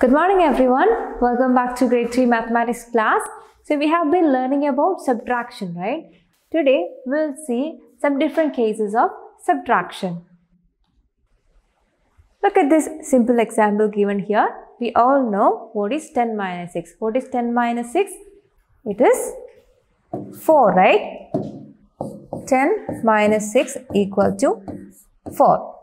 Good morning everyone. Welcome back to grade 3 mathematics class. So we have been learning about subtraction, right? Today we'll see some different cases of subtraction. Look at this simple example given here. We all know what is 10 minus 6. What is 10 minus 6? It is 4, right? 10 minus 6 equal to 4.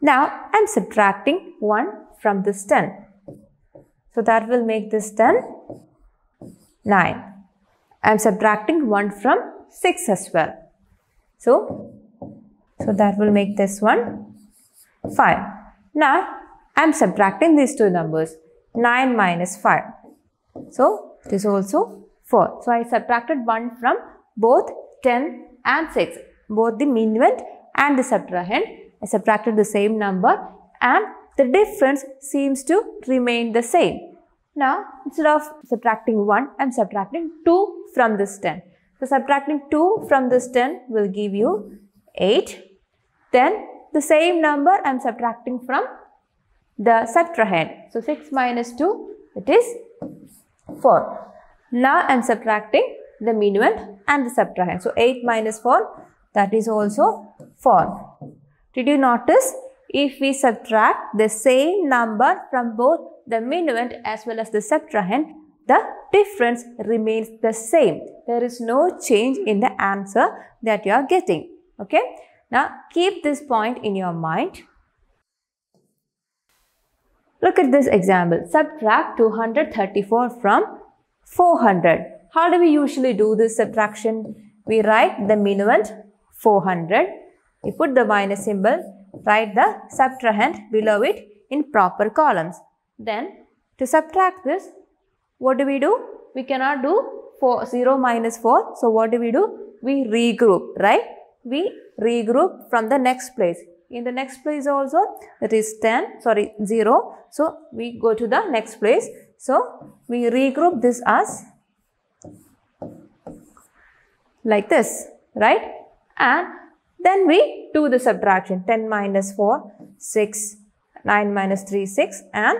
Now I'm subtracting 1 from this 10. So that will make this 10 9. I'm subtracting 1 from 6 as well. So, so that will make this one 5. Now I'm subtracting these two numbers 9 minus 5. So this also 4. So I subtracted 1 from both 10 and 6. Both the minuend and the subtrahend. I subtracted the same number and the difference seems to remain the same. Now, instead of subtracting 1, I am subtracting 2 from this 10. So, subtracting 2 from this 10 will give you 8. Then, the same number I am subtracting from the subtrahend. So, 6 minus 2, it is 4. Now, I am subtracting the minuend and the subtrahend. So, 8 minus 4, that is also 4. Did you notice? If we subtract the same number from both the minuend as well as the subtrahend, the difference remains the same. There is no change in the answer that you are getting. Okay. Now, keep this point in your mind. Look at this example. Subtract 234 from 400. How do we usually do this subtraction? We write the minuend 400. We put the minus symbol, write the subtrahend below it in proper columns. Then to subtract this, what do we do? We cannot do 4, 0 minus 4. So what do we do? We regroup, right? We regroup from the next place. In the next place also, that is 10, sorry, 0. So we go to the next place. So we regroup this as like this, right? And then we do the subtraction. 10 minus 4, 6, 9 minus 3, 6 and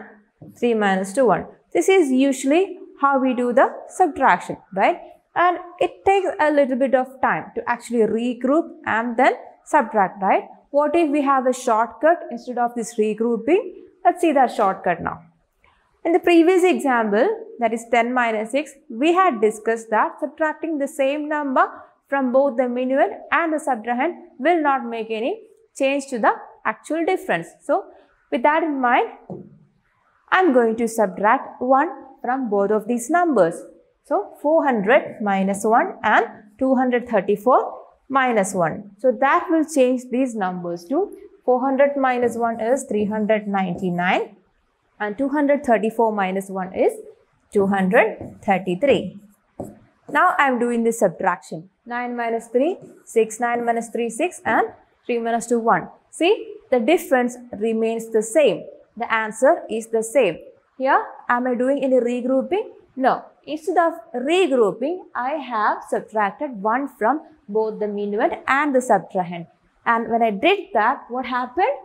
3 minus 2, 1. This is usually how we do the subtraction, right? And it takes a little bit of time to actually regroup and then subtract, right? What if we have a shortcut instead of this regrouping? Let's see that shortcut now. In the previous example, that is 10 minus 6, we had discussed that subtracting the same number from both the minuend and the subtrahend will not make any change to the actual difference. So, with that in mind, I am going to subtract 1 from both of these numbers. So, 400 minus 1 and 234 minus 1. So, that will change these numbers to 400 minus 1 is 399 and 234 minus 1 is 233. Now, I am doing the subtraction. 9 minus 3, 6, 9 minus 3, 6 and 3 minus 2, 1. See, the difference remains the same the answer is the same. Here, am I doing any regrouping? No. Instead of regrouping, I have subtracted 1 from both the minuend and the subtrahend. And when I did that, what happened?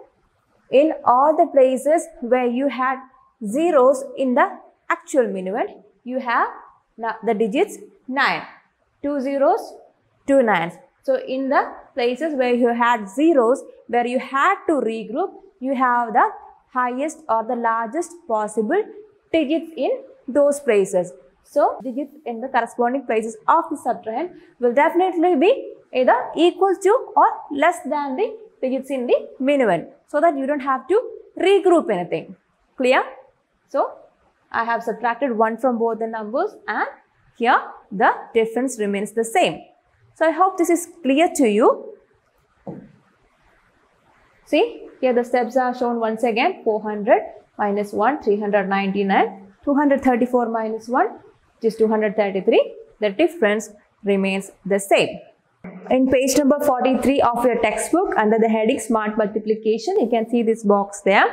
In all the places where you had zeros in the actual minuend, you have the digits 9. Two zeros, two nines. So, in the places where you had zeros, where you had to regroup, you have the highest or the largest possible digits in those places. So, digits in the corresponding places of the subtrahend will definitely be either equal to or less than the digits in the minuend so that you don't have to regroup anything. Clear? So, I have subtracted 1 from both the numbers and here the difference remains the same. So, I hope this is clear to you. See, here the steps are shown once again 400 minus 1, 399, 234 minus 1, which is 233. The difference remains the same. In page number 43 of your textbook under the heading Smart Multiplication, you can see this box there.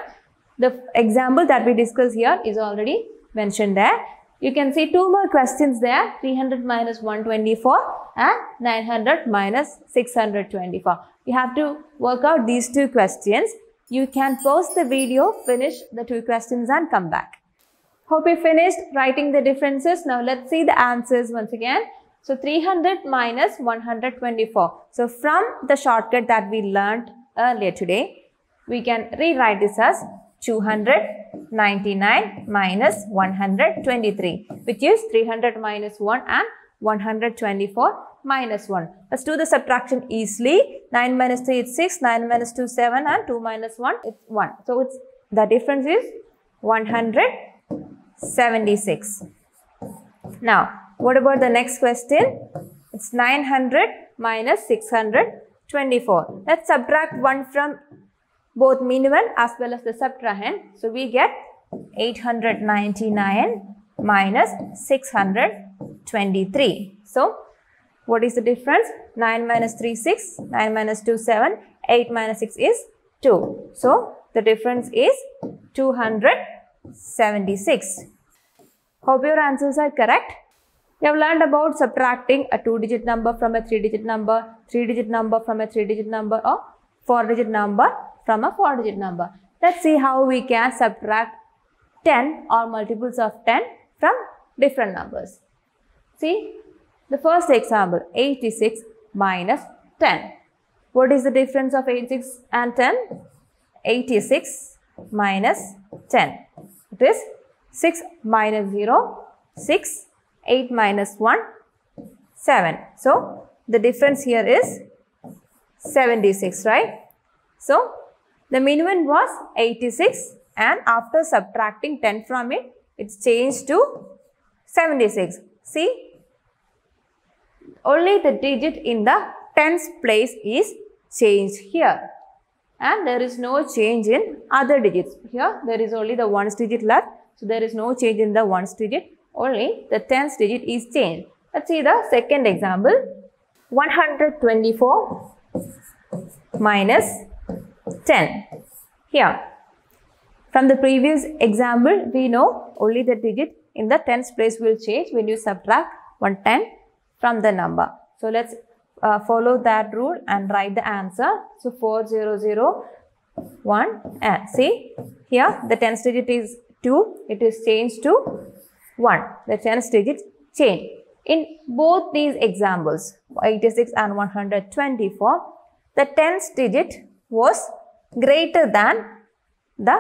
The example that we discussed here is already mentioned there. You can see two more questions there 300 minus 124 and 900 minus 624. You have to work out these two questions. You can pause the video, finish the two questions and come back. Hope you finished writing the differences. Now let's see the answers once again. So 300 minus 124. So from the shortcut that we learned earlier today, we can rewrite this as 299 minus 123 which is 300 minus 1 and 124 minus 1. Let's do the subtraction easily. 9 minus 3 is 6, 9 minus 2 7 and 2 minus 1 is 1. So it's the difference is 176. Now what about the next question? It's 900 minus 624. Let's subtract 1 from both minuend as well as the subtrahend. So we get 899 minus 623. So what is the difference? 9 minus 3 6, 9 minus 2 7, 8 minus 6 is 2. So the difference is 276. Hope your answers are correct. You have learned about subtracting a 2-digit number from a 3-digit number, 3-digit number from a 3-digit number or 4-digit number from a 4-digit number. Let's see how we can subtract 10 or multiples of 10 from different numbers. See, the first example, 86 minus 10. What is the difference of 86 and 10? 86 minus 10. It is 6 minus 0, 6 8 minus 1, 7. So, the difference here is 76, right? So, the minuend was 86 and after subtracting 10 from it, it's changed to 76. See, only the digit in the tens place is changed here. And there is no change in other digits. Here, there is only the ones digit left. So, there is no change in the ones digit only the tens digit is changed. Let's see the second example. 124 minus 10. Here, from the previous example, we know only the digit in the tens place will change when you subtract 110 from the number. So, let's uh, follow that rule and write the answer. So, 4001 and see here the tens digit is 2, it is changed to 1. The tens digit change. In both these examples, 86 and 124, the tens digit was greater than the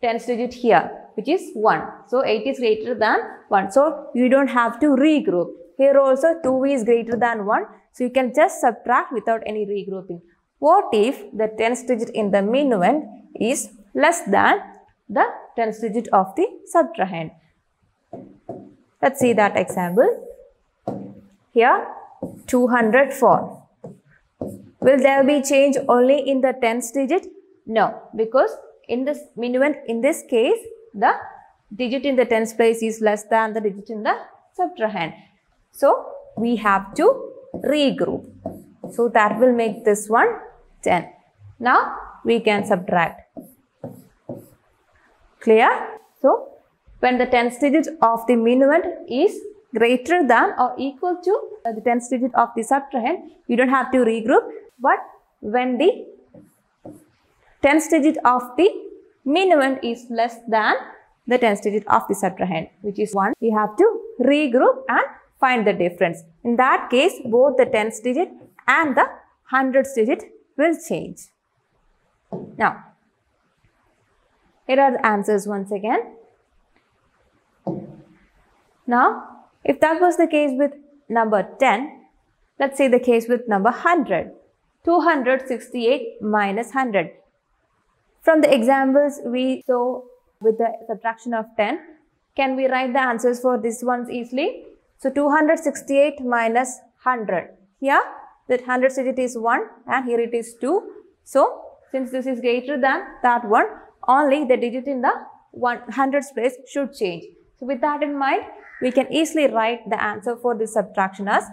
tens digit here, which is 1. So, 8 is greater than 1. So, you don't have to regroup. Here also 2 is greater than 1. So, you can just subtract without any regrouping. What if the tens digit in the minuend is less than the tens digit of the subtrahend? Let's see that example. Here 204. Will there be change only in the tens digit? No, because in this minuend, in this case, the digit in the tens place is less than the digit in the subtrahend. So, we have to regroup. So, that will make this one 10. Now, we can subtract. Clear? So, when the tens digit of the minuend is greater than or equal to the tens digit of the subtrahend, you don't have to regroup. But when the tens digit of the minuend is less than the tens digit of the subtrahend, which is 1, we have to regroup and find the difference. In that case, both the tens digit and the hundreds digit will change. Now, here are the answers once again. Now, if that was the case with number 10, let's say the case with number 100. 268 minus 100. From the examples we saw with the subtraction of 10, can we write the answers for these ones easily? So, 268 minus 100. Here, that 100 digit is 1 and here it is 2. So, since this is greater than that one, only the digit in the 100's place should change. So, with that in mind, we can easily write the answer for this subtraction as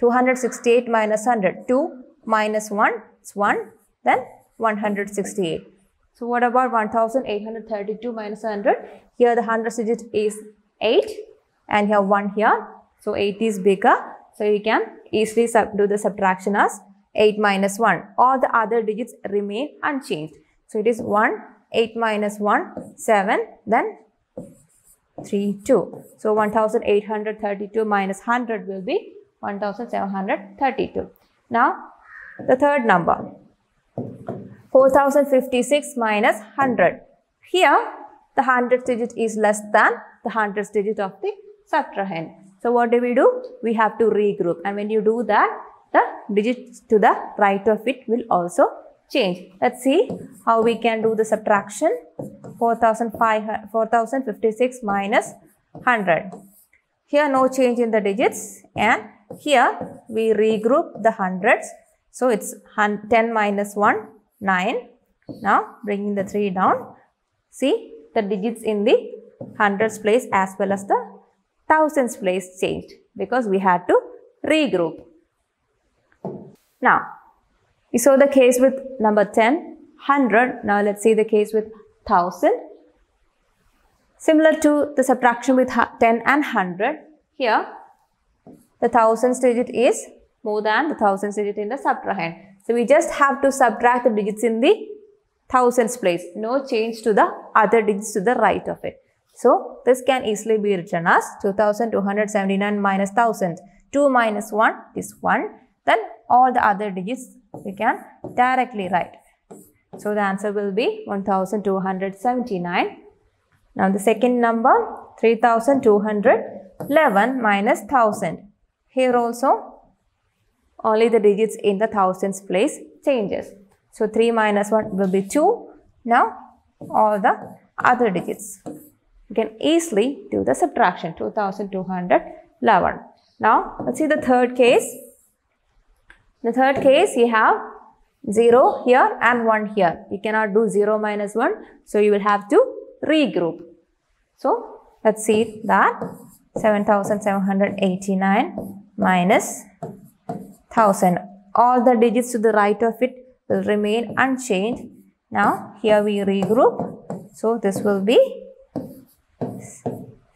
268 minus 100. 2 minus 1 is 1, then 168. So, what about 1832 minus 100? Here the 100 digit is 8 and here 1 here. So, 8 is bigger. So, you can easily do the subtraction as 8 minus 1. All the other digits remain unchanged. So, it is 1, 8 minus 1, 7, then 3, 2. So 1832 minus 100 will be 1732. Now the third number 4056 minus 100. Here the hundredth digit is less than the hundredth digit of the subtrahend. So what do we do? We have to regroup and when you do that the digits to the right of it will also change. Let's see how we can do the subtraction. 4056 minus 100. Here no change in the digits and here we regroup the hundreds. So it's 10 minus 1, 9. Now bringing the 3 down. See the digits in the hundreds place as well as the thousands place changed because we had to regroup. Now we saw the case with number 10, 100. Now let's see the case with 1000. Similar to the subtraction with 10 and 100, here the thousands digit is more than the thousands digit in the subtrahend. So we just have to subtract the digits in the thousands place. No change to the other digits to the right of it. So this can easily be written as 2279 minus 1000. 2 minus 1 is 1. Then all the other digits we can directly write. So the answer will be 1279. Now the second number 3211 minus 1000. Here also only the digits in the thousands place changes. So 3 minus 1 will be 2. Now all the other digits. You can easily do the subtraction 2211. Now let's see the third case. The third case you have 0 here and 1 here. You cannot do 0 minus 1. So you will have to regroup. So let's see that 7789 minus 1000. All the digits to the right of it will remain unchanged. Now here we regroup. So this will be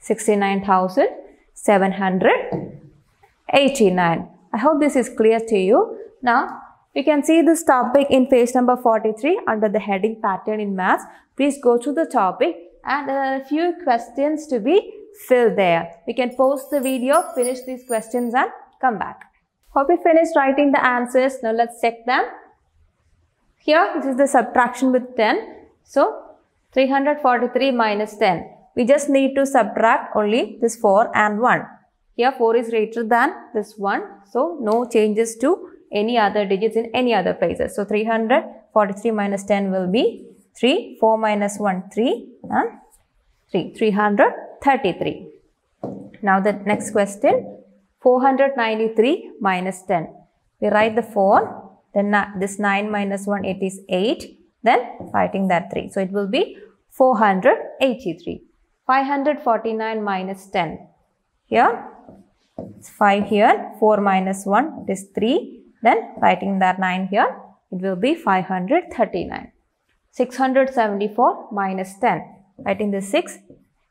69,789. I hope this is clear to you. Now, you can see this topic in page number 43 under the heading pattern in maths. Please go to the topic and there are a few questions to be filled there. We can pause the video, finish these questions and come back. Hope you finished writing the answers. Now let's check them. Here, this is the subtraction with 10. So, 343 minus 10. We just need to subtract only this 4 and 1. Here 4 is greater than this 1. So, no changes to any other digits in any other places. So, 343 minus 10 will be 3, 4 minus 1, 3 and 3, 333. Now, the next question, 493 minus 10. We write the 4, then this 9 minus 1, it is 8, then writing that 3. So, it will be 483. 549 minus 10. Here, it's 5 here, 4 minus 1, it is 3. Then writing that 9 here, it will be 539. 674 minus 10. Writing the 6,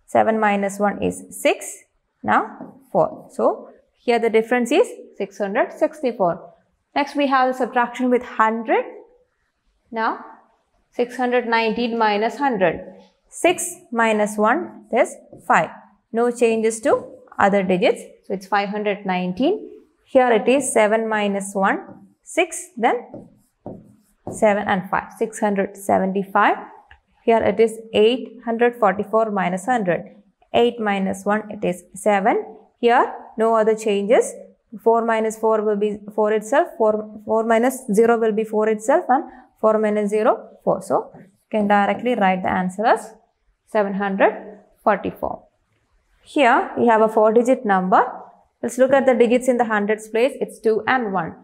7 minus 1 is 6. Now 4. So here the difference is 664. Next we have the subtraction with 100. Now 619 minus 100. 6 minus 1 is 5. No changes to other digits. So it's 519. Here it is 7 minus 1, 6, then 7 and 5, 675. Here it is 844 minus 100. 8 minus 1, it is 7. Here, no other changes. 4 minus 4 will be 4 itself. 4, 4 minus 0 will be 4 itself and 4 minus 0, 4. So, you can directly write the answer as 744. Here, we have a 4 digit number Let's look at the digits in the hundreds place. It's 2 and 1.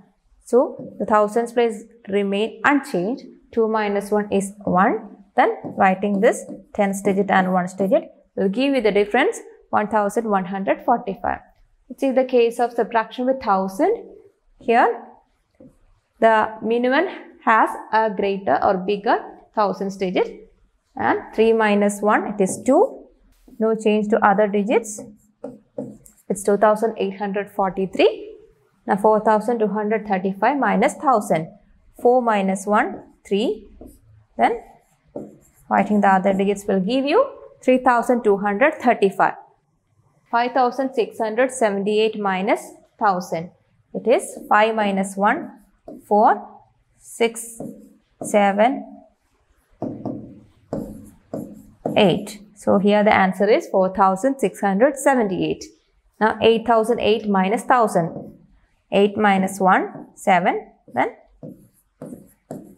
So, the thousands place remain unchanged. 2 minus 1 is 1. Then, writing this tens digit and ones digit will give you the difference 1145. Let's see the case of subtraction with 1000. Here, the minuend has a greater or bigger thousands digit and 3 minus 1 it is 2 no change to other digits it's 2843. Now 4235 minus 1000. 4 minus 1, 3. Then writing the other digits will give you 3235. 5678 minus 1000. It is 5 minus 1, 4, 6, 7, 8. So here the answer is 4678. Now 8008 minus 1000. 8 minus 1, 7. Then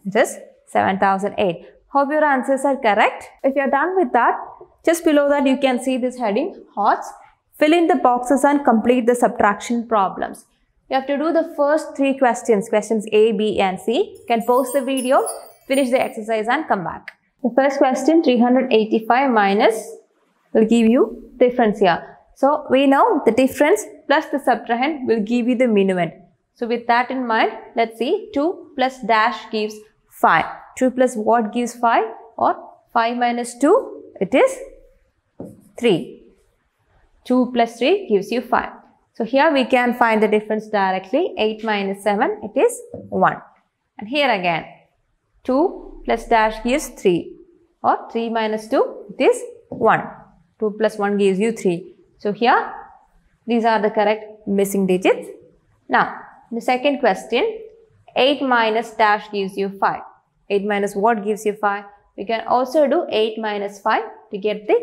it is 7008. Hope your answers are correct. If you are done with that, just below that you can see this heading HOTS. Fill in the boxes and complete the subtraction problems. You have to do the first three questions, questions A, B and C. You can pause the video, finish the exercise and come back. The first question 385 minus will give you difference here. So we know the difference plus the subtrahend will give you the minuend. So with that in mind, let's see 2 plus dash gives 5. 2 plus what gives 5 or 5 minus 2 it is 3. 2 plus 3 gives you 5. So here we can find the difference directly 8 minus 7 it is 1. And here again 2 plus dash gives 3 or 3 minus 2 it is 1. 2 plus 1 gives you 3. So here these are the correct missing digits. Now the second question 8 minus dash gives you 5. 8 minus what gives you 5? We can also do 8 minus 5 to get the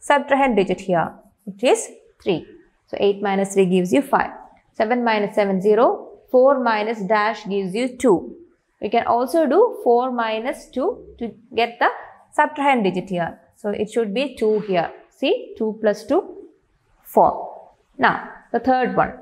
subtrahend digit here. It is 3. So 8 minus 3 gives you 5. 7 minus 7 0. 4 minus dash gives you 2. We can also do 4 minus 2 to get the subtrahend digit here. So it should be 2 here. See 2 plus 2 4. Now the third one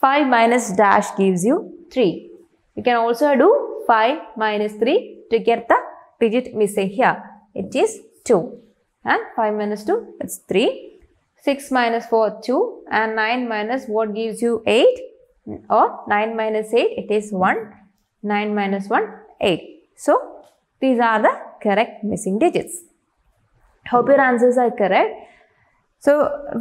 5 minus dash gives you 3. You can also do 5 minus 3 to get the digit missing here. It is 2. And 5 minus 2 it's 3. 6 minus 4 2 and 9 minus what gives you 8 or 9 minus 8 it is 1. 9 minus 1 8. So these are the correct missing digits. Hope your answers are correct. So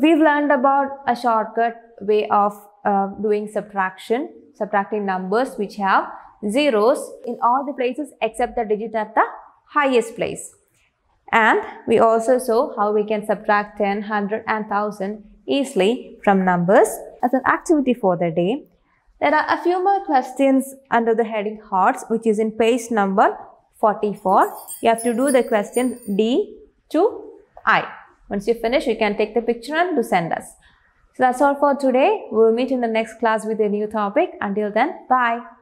we've learned about a shortcut way of uh, doing subtraction, subtracting numbers which have zeros in all the places except the digit at the highest place. And we also saw how we can subtract 10, 100 and 1000 easily from numbers as an activity for the day. There are a few more questions under the heading HOTS which is in page number 44. You have to do the question D to I. Once you finish, you can take the picture and to send us. So that's all for today. We'll meet in the next class with a new topic. Until then, bye.